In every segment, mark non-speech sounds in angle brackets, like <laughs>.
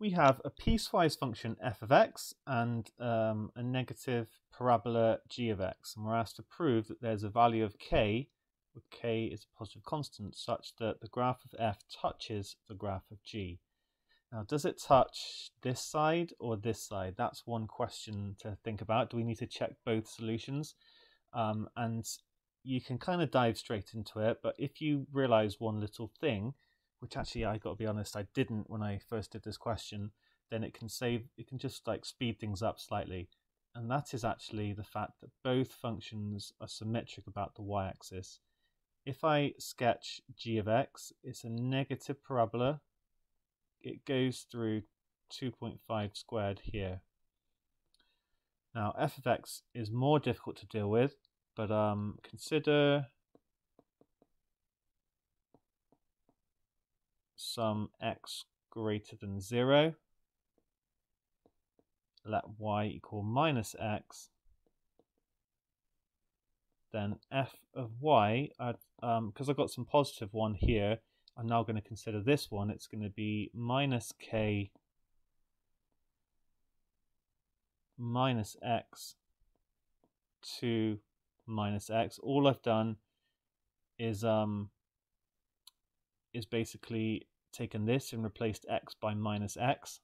we have a piecewise function f of x and um, a negative parabola g of x. And we're asked to prove that there's a value of k, where k is a positive constant, such that the graph of f touches the graph of g. Now, does it touch this side or this side? That's one question to think about. Do we need to check both solutions? Um, and you can kind of dive straight into it, but if you realize one little thing, which actually I got to be honest, I didn't when I first did this question, then it can save, it can just like speed things up slightly. And that is actually the fact that both functions are symmetric about the y-axis. If I sketch g of x, it's a negative parabola. It goes through 2.5 squared here. Now f of x is more difficult to deal with, but um, consider some x greater than 0. Let y equal minus x. Then f of y, because um, I've got some positive 1 here, I'm now going to consider this one. It's going to be minus k minus x to minus x. All I've done is um, is basically taken this and replaced x by minus x.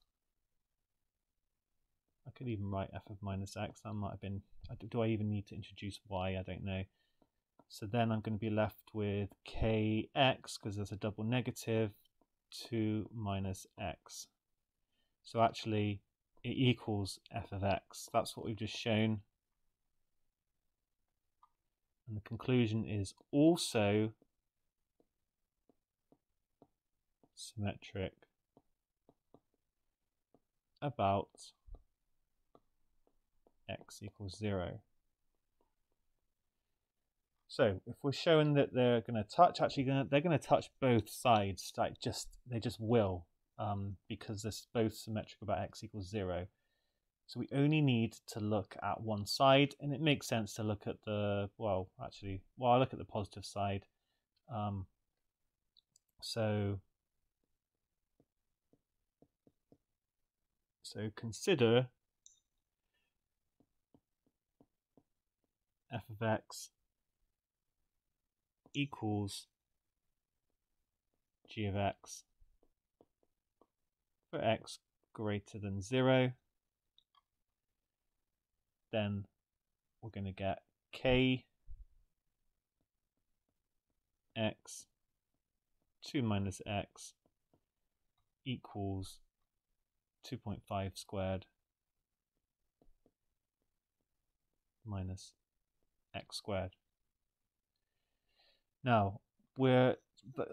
I could even write f of minus x. That might have been, do I even need to introduce y? I don't know. So then I'm going to be left with kx, because there's a double negative, 2 minus x. So actually, it equals f of x. That's what we've just shown. And the conclusion is also symmetric about x equals 0. So if we're showing that they're going to touch, actually gonna, they're going to touch both sides, like just they just will, um, because is both symmetric about x equals 0. So we only need to look at one side, and it makes sense to look at the, well, actually, well, I look at the positive side. Um, so So consider f of x equals g of x for x greater than 0 then we're going to get k x 2 minus x equals 2.5 squared minus x squared. Now, we're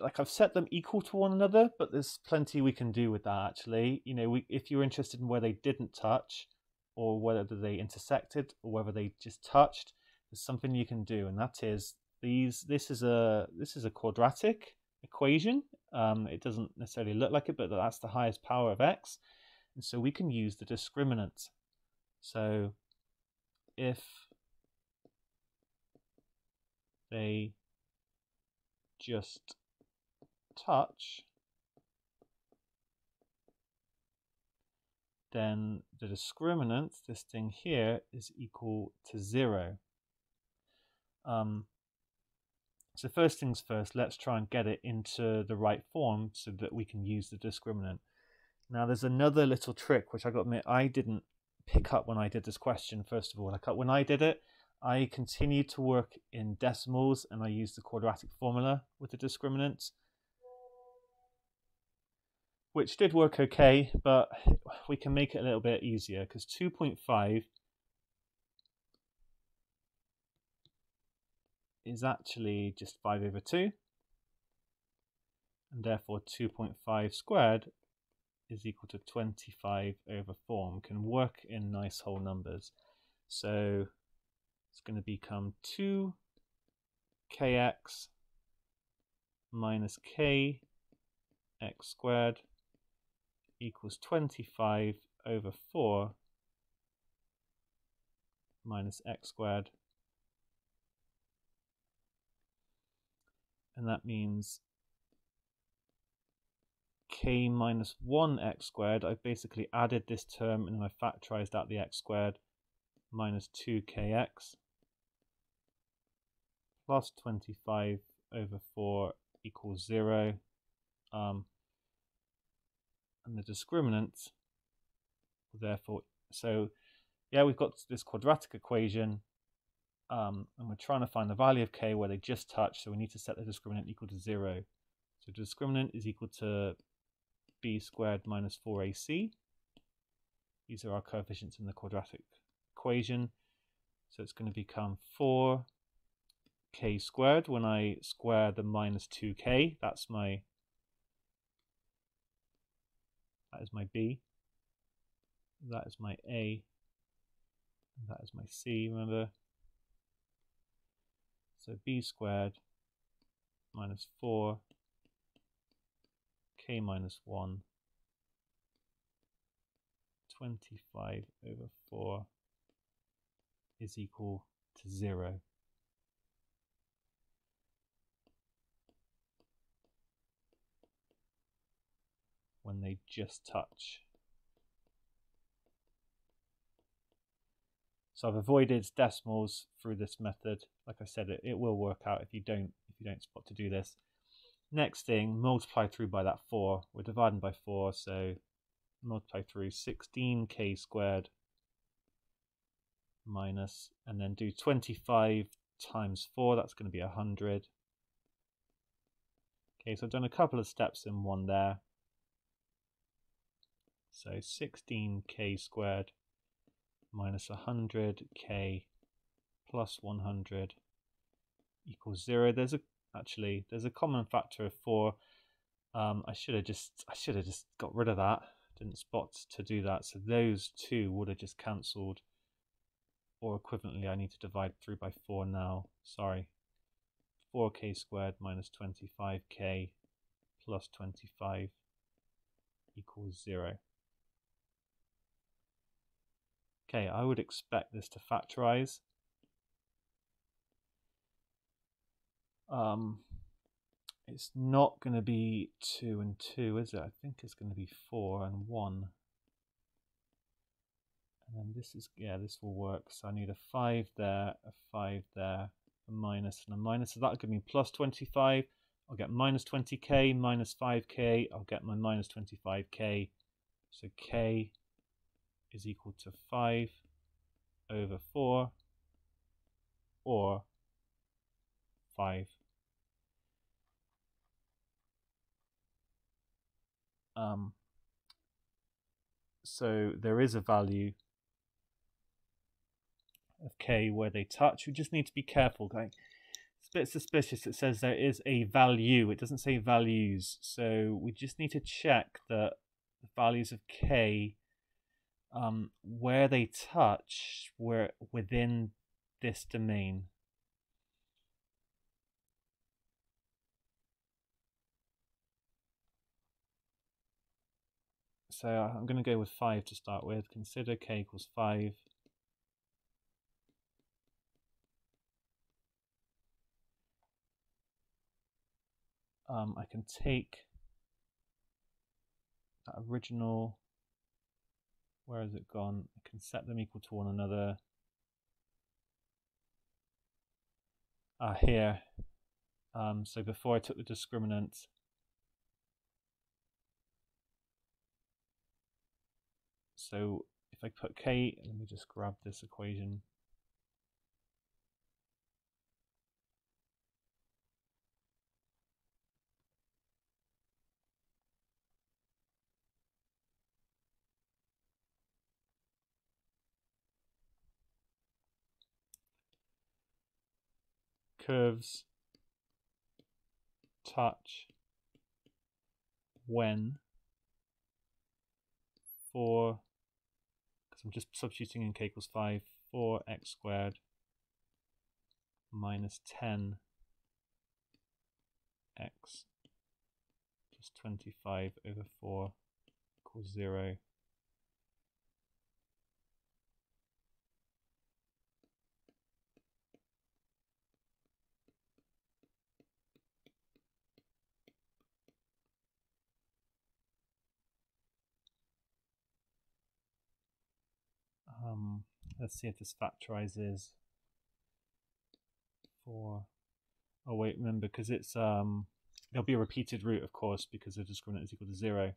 like I've set them equal to one another, but there's plenty we can do with that actually. You know, we, if you're interested in where they didn't touch, or whether they intersected, or whether they just touched, there's something you can do, and that is these. This is a this is a quadratic equation. Um, it doesn't necessarily look like it, but that's the highest power of x. And so we can use the discriminant. So if they just touch, then the discriminant, this thing here, is equal to zero. Um, so first things first, let's try and get it into the right form so that we can use the discriminant. Now, there's another little trick which I got to admit I didn't pick up when I did this question. First of all, like uh, when I did it, I continued to work in decimals and I used the quadratic formula with the discriminant, which did work okay, but we can make it a little bit easier because 2.5 is actually just 5 over 2 and therefore 2.5 squared is equal to 25 over 4 and can work in nice whole numbers. So it's going to become 2kx minus k x squared equals 25 over 4 minus x squared. And that means k minus 1 x squared, I've basically added this term and then I factorized out the x squared minus 2kx plus 25 over 4 equals 0. Um, and the discriminant, therefore, so yeah, we've got this quadratic equation um, and we're trying to find the value of k where they just touch, so we need to set the discriminant equal to 0. So discriminant is equal to b squared minus 4ac. These are our coefficients in the quadratic equation. So it's going to become 4 k squared when I square the minus 2k. That's my that is my b. That is my a. That is my c, remember? So b squared minus 4 k minus 1 25 over 4 is equal to 0. when they just touch. So I've avoided decimals through this method. Like I said, it, it will work out if you don't if you don't spot to do this. Next thing, multiply through by that 4. We're dividing by 4, so multiply through 16k squared minus, and then do 25 times 4, that's going to be 100. Okay, so I've done a couple of steps in one there. So 16k squared minus 100k plus 100 equals 0. There's a actually there's a common factor of 4. Um, I should have just I should have just got rid of that. Didn't spot to do that. So those two would have just cancelled. Or equivalently, I need to divide through by 4 now. Sorry. 4k squared minus 25k plus 25 equals 0. Okay, I would expect this to factorize. Um, it's not going to be 2 and 2, is it? I think it's going to be 4 and 1. And then this is, yeah, this will work. So I need a 5 there, a 5 there, a minus and a minus. So that'll give me plus 25. I'll get minus 20k, minus 5k. I'll get my minus 25k. So k is equal to 5 over 4 or 5. Um, so there is a value of k where they touch. We just need to be careful. Going, it's a bit suspicious. It says there is a value. It doesn't say values. So we just need to check that the values of k um, where they touch were within this domain. So I'm going to go with 5 to start with. Consider k equals 5. Um, I can take that original where has it gone? I can set them equal to one another. Ah, here. Um, so before I took the discriminant, so if I put k, let me just grab this equation. curves touch when for I'm just substituting in k equals 5 4 x squared minus 10 x plus 25 over 4 equals 0 Um, let's see if this factorizes for. Oh wait, remember because it's um, there'll be a repeated root, of course, because the discriminant is equal to zero.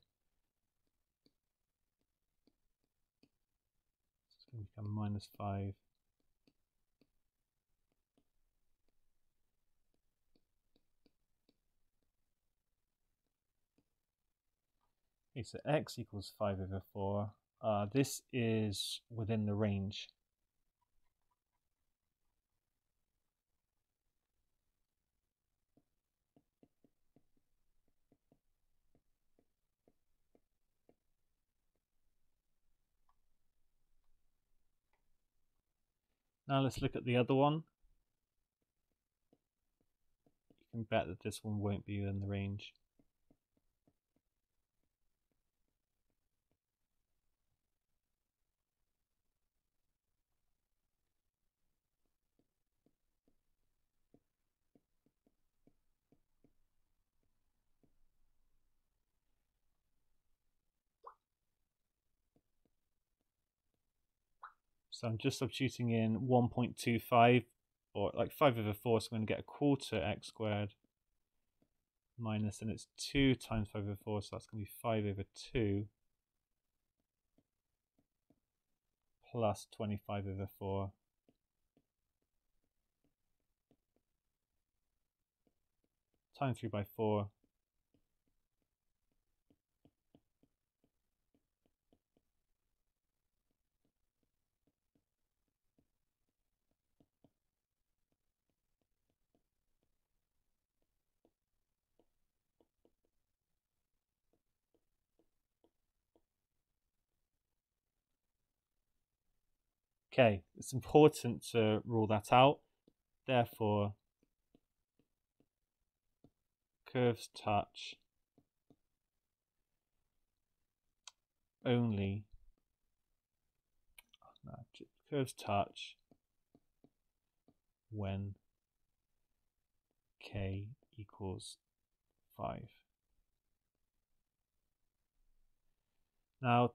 It's going to become minus five. Okay, so x equals 5 over 4. Uh, this is within the range. Now let's look at the other one. You can bet that this one won't be within the range. So I'm just substituting in 1.25 or like 5 over 4, so I'm going to get a quarter x squared minus, and it's 2 times 5 over 4, so that's going to be 5 over 2 plus 25 over 4 times 3 by 4 Okay, it's important to rule that out. Therefore, curves touch only no, curves touch when k equals 5. Now,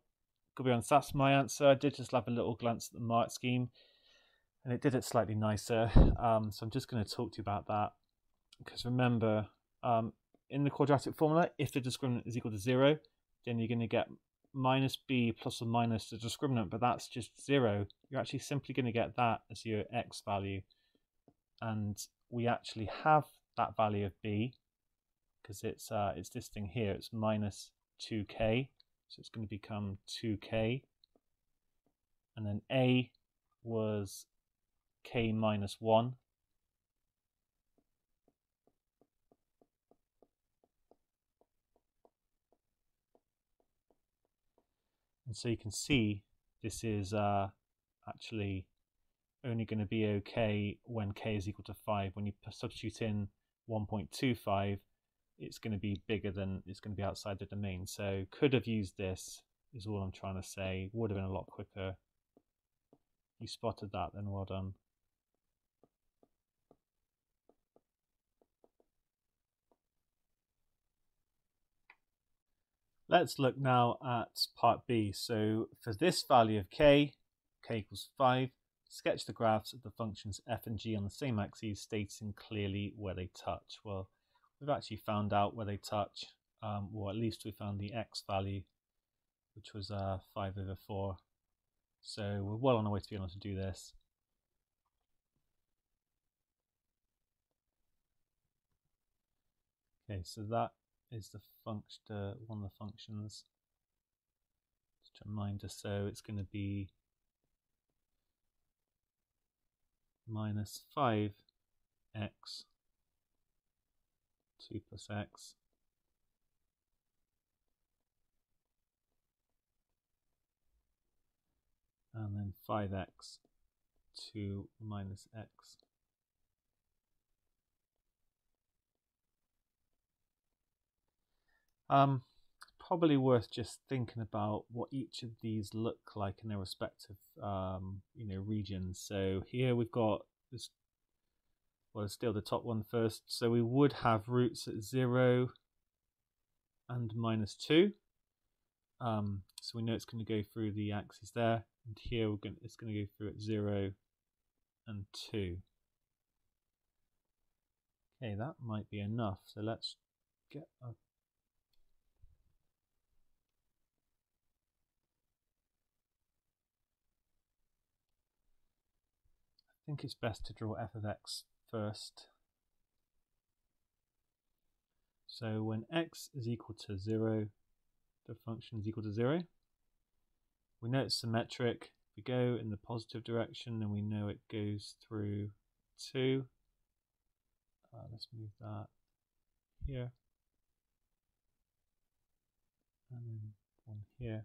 to be honest, that's my answer. I did just have a little glance at the mark scheme and it did it slightly nicer. Um, so I'm just going to talk to you about that. Because remember, um, in the quadratic formula, if the discriminant is equal to zero, then you're going to get minus b plus or minus the discriminant, but that's just zero. You're actually simply going to get that as your x value. And we actually have that value of b because it's uh, it's this thing here. It's minus 2k. So it's going to become 2k. And then a was k minus 1. And so you can see this is uh, actually only going to be okay when k is equal to 5. When you substitute in 1.25, it's going to be bigger than it's going to be outside the domain. So could have used this is all I'm trying to say. Would have been a lot quicker. You spotted that, then well done. Let's look now at part B. So for this value of k, k equals 5, sketch the graphs of the functions f and g on the same axes, stating clearly where they touch. Well, we've actually found out where they touch, um, or at least we found the x value, which was uh, 5 over 4. So we're well on our way to be able to do this. Okay, so that is the function, uh, one of the functions. Just a reminder, so it's going to be minus 5x 2 plus x and then 5x 2 minus x. Um, probably worth just thinking about what each of these look like in their respective um, you know regions. So here we've got this well, still the top one first. So we would have roots at 0 and minus 2. Um, so we know it's going to go through the axis there, and here we're going, it's going to go through at 0 and 2. Okay, that might be enough. So let's get a I think it's best to draw f of x first. So when x is equal to 0, the function is equal to 0. We know it's symmetric. If we go in the positive direction, then we know it goes through 2. Uh, let's move that here. And then one here.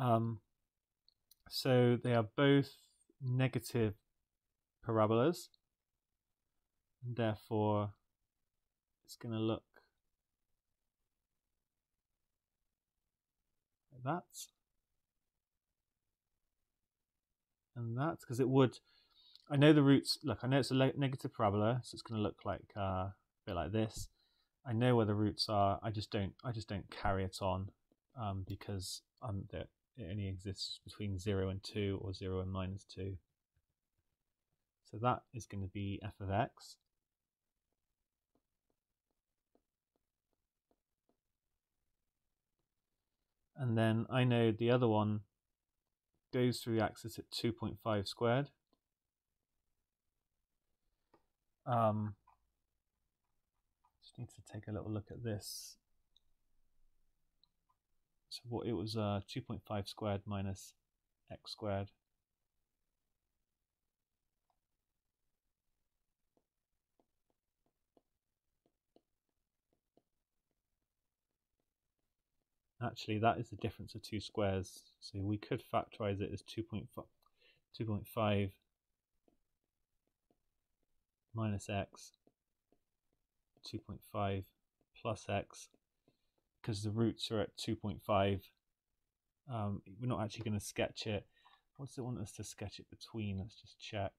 Um, so they are both negative parabolas, and therefore it's going to look like that. And that, because it would, I know the roots, look, I know it's a negative parabola, so it's going to look like uh, a bit like this. I know where the roots are, I just don't, I just don't carry it on um, because um, it only exists between 0 and 2 or 0 and minus 2. So that is going to be f of x. And then I know the other one goes through the axis at 2.5 squared. Um, just need to take a little look at this. So what it was uh, 2.5 squared minus x squared. Actually, that is the difference of two squares. So we could factorize it as 2.5, 2.5 minus x, 2.5 plus x because the roots are at 2.5 um, we're not actually going to sketch it. What does it want us to sketch it between? Let's just check.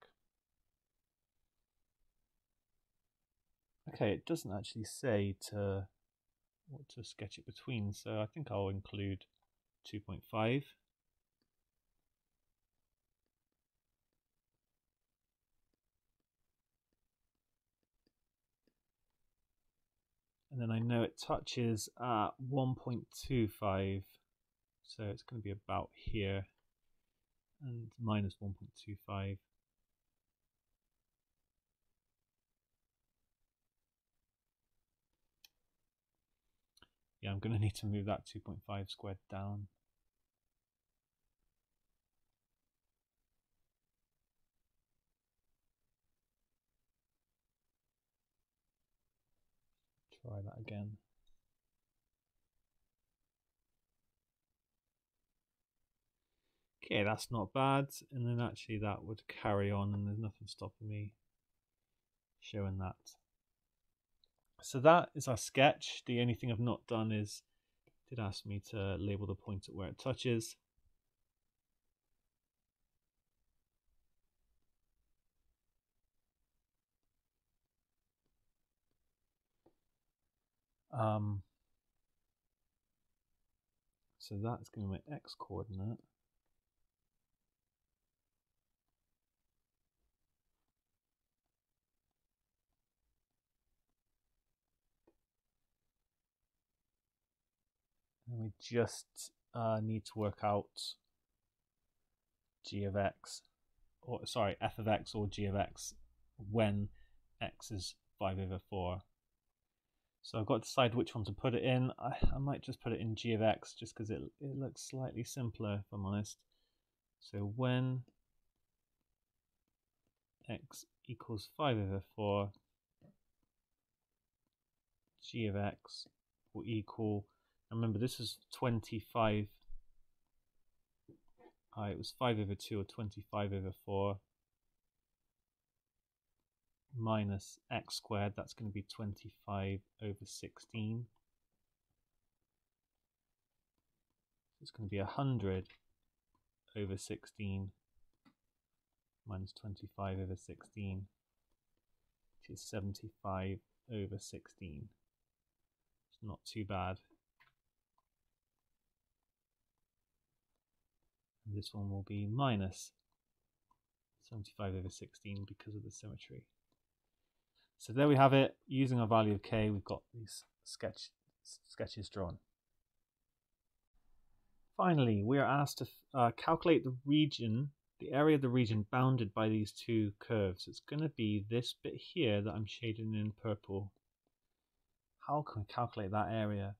Okay it doesn't actually say to what to sketch it between so I think I'll include 2.5 then I know it touches at 1.25 so it's going to be about here and minus 1.25 yeah I'm going <laughs> to need to move that 2.5 squared down try that again. Okay, that's not bad. And then actually that would carry on and there's nothing stopping me showing that. So that is our sketch. The only thing I've not done is did ask me to label the point at where it touches. Um, so that's going to be my x coordinate. And we just uh, need to work out g of x, or sorry, f of x or g of x when x is 5 over 4. So I've got to decide which one to put it in. I, I might just put it in g of x just because it, it looks slightly simpler if I'm honest. So when x equals 5 over 4, g of x will equal, remember this is 25, uh, it was 5 over 2 or 25 over 4 minus x squared, that's going to be 25 over 16. It's going to be 100 over 16 minus 25 over 16, which is 75 over 16. It's not too bad. And this one will be minus 75 over 16 because of the symmetry. So there we have it. Using our value of k, we've got these sketch, sketches drawn. Finally, we are asked to uh, calculate the region, the area of the region bounded by these two curves. It's going to be this bit here that I'm shading in purple. How can we calculate that area?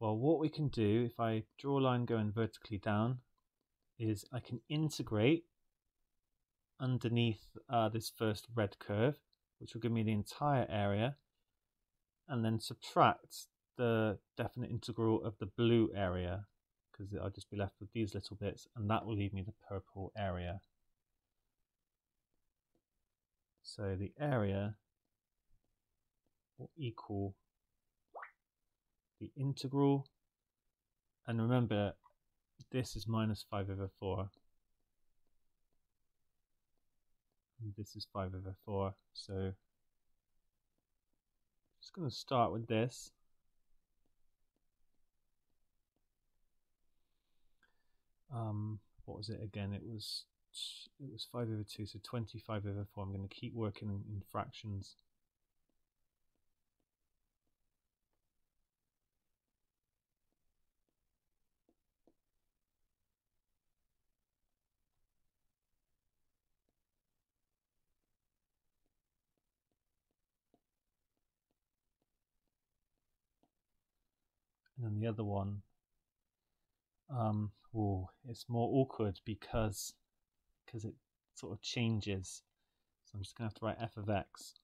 Well, what we can do, if I draw a line going vertically down, is I can integrate underneath uh, this first red curve, which will give me the entire area, and then subtract the definite integral of the blue area, because I'll just be left with these little bits, and that will leave me the purple area. So the area will equal the integral, and remember this is minus 5 over 4. This is 5 over 4. So I'm just going to start with this. Um, what was it again? It was it was 5 over 2, so 25 over 4. I'm going to keep working in fractions. Then the other one um oh it's more awkward because because it sort of changes. So I'm just gonna have to write f of x.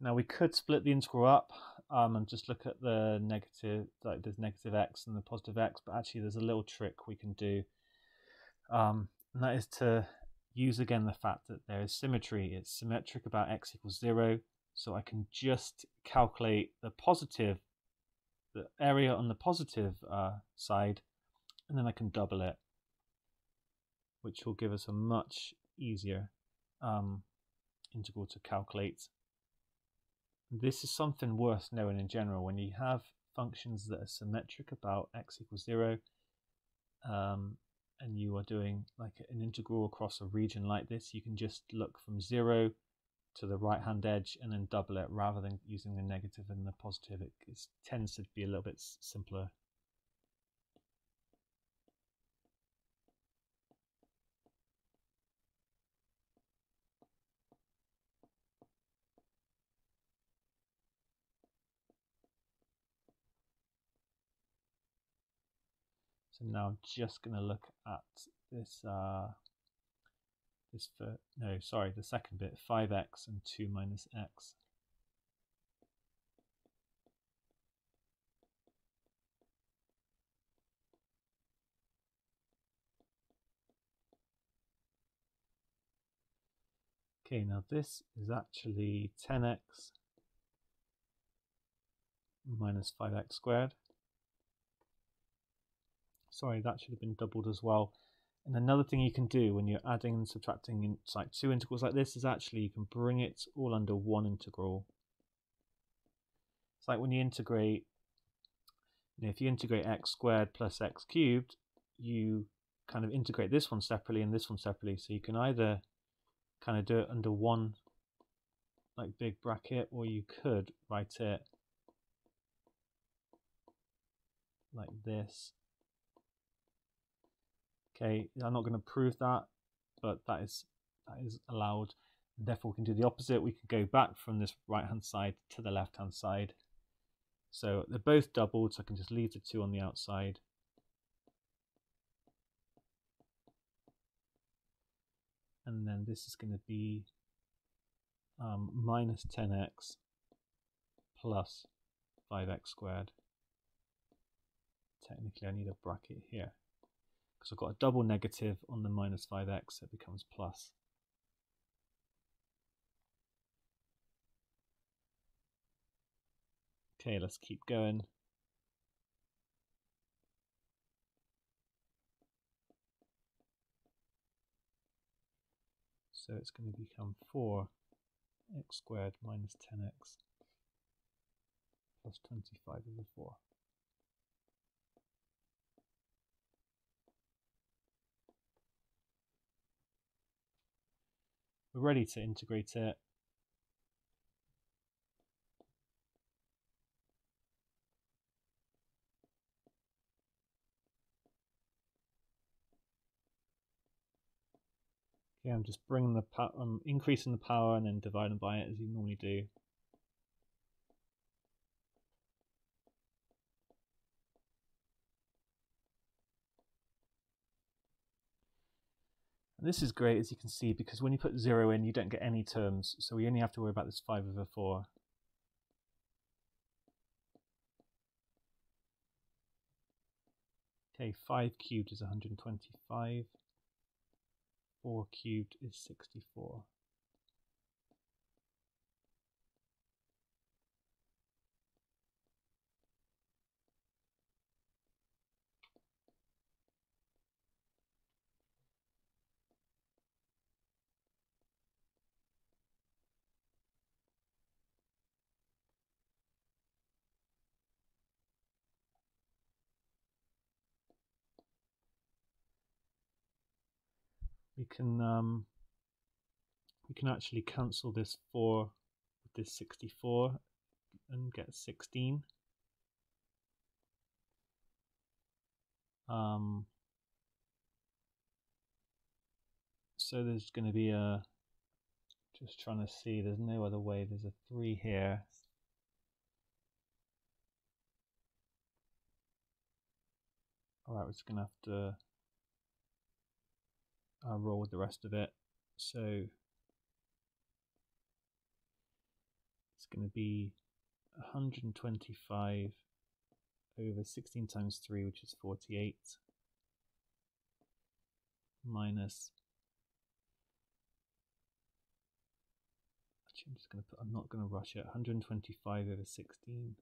Now we could split the integral up um, and just look at the negative like there's negative x and the positive x but actually there's a little trick we can do um, and that is to use again the fact that there is symmetry. It's symmetric about x equals 0 so I can just calculate the positive, the area on the positive uh, side, and then I can double it, which will give us a much easier um, integral to calculate. This is something worth knowing in general. When you have functions that are symmetric about x equals 0, um, and you are doing like an integral across a region like this, you can just look from 0 to the right hand edge and then double it rather than using the negative and the positive. It, it tends to be a little bit simpler. So now I'm just going to look at this uh, is for, no, sorry, the second bit, 5x and 2 minus x. Okay, now this is actually 10x minus 5x squared. Sorry, that should have been doubled as well. And another thing you can do when you're adding and subtracting in, like two integrals like this is actually you can bring it all under one integral. It's like when you integrate, you know, if you integrate x squared plus x cubed, you kind of integrate this one separately and this one separately. So you can either kind of do it under one like big bracket or you could write it like this Okay, I'm not going to prove that, but that is that is allowed. Therefore, we can do the opposite. We can go back from this right hand side to the left hand side. So they're both doubled, so I can just leave the two on the outside. And then this is going to be um, minus 10x plus 5x squared. Technically, I need a bracket here because I've got a double negative on the minus 5x, so it becomes plus. Okay, let's keep going. So it's going to become 4 x squared minus 10x plus 25 over 4. We're ready to integrate it. Okay, I'm just bringing the power, I'm um, increasing the power and then dividing by it as you normally do. This is great, as you can see, because when you put 0 in, you don't get any terms. So we only have to worry about this 5 over 4. Okay, 5 cubed is 125. 4 cubed is 64. We can um, we can actually cancel this 4 with this 64 and get 16. Um, so there's going to be a, just trying to see, there's no other way, there's a 3 here. Alright, we're just going to have to I'll roll with the rest of it. So it's going to be 125 over 16 times 3, which is 48, minus. Actually, I'm just going to put, I'm not going to rush it, 125 over 16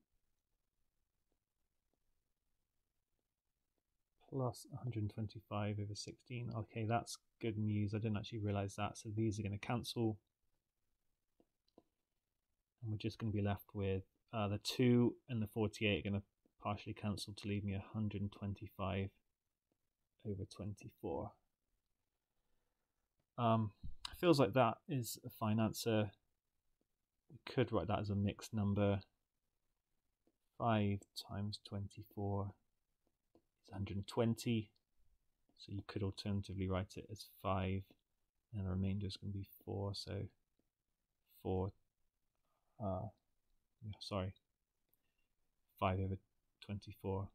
plus 125 over 16. Okay, that's good news. I didn't actually realize that. So these are going to cancel. And we're just going to be left with uh, the 2 and the 48 are going to partially cancel to leave me 125 over 24. Um, feels like that is a fine answer. We could write that as a mixed number. 5 times 24 120. So you could alternatively write it as 5 and the remainder is going to be 4. So 4, uh, sorry, 5 over 24.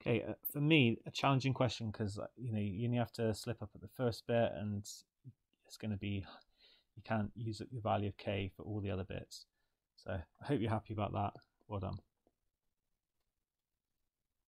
Okay, uh, for me, a challenging question because uh, you know you only have to slip up at the first bit, and it's going to be you can't use the value of k for all the other bits. So I hope you're happy about that. Well done.